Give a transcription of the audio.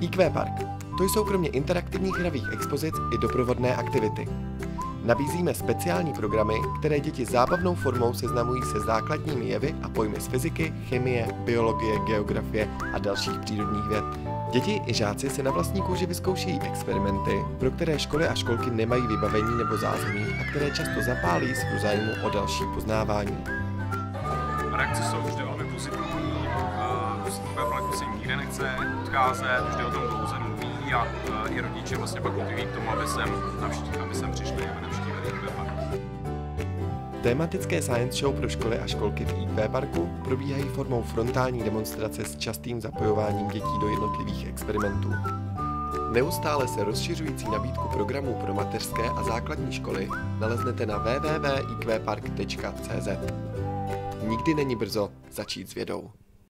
IQ Park. To jsou kromě interaktivních hravých expozic i doprovodné aktivity. Nabízíme speciální programy, které děti zábavnou formou seznamují se základními jevy a pojmy z fyziky, chemie, biologie, geografie a dalších přírodních věd. Děti i žáci si na vlastní kůži vyzkoušejí experimenty, pro které školy a školky nemají vybavení nebo zázemí a které často zapálí svou zájmu o další poznávání. Reakce jsou vždy velmi nikde nechce odcházet, vždy o tom dlouze mluví a i rodiče vlastně pak motivují k tomu, aby sem, navští, aby sem přišli a navštívili IQ Park. Tématické science show pro školy a školky v IQ Parku probíhají formou frontální demonstrace s častým zapojováním dětí do jednotlivých experimentů. Neustále se rozšiřující nabídku programů pro mateřské a základní školy naleznete na www.iqpark.cz. Nikdy není brzo začít s vědou.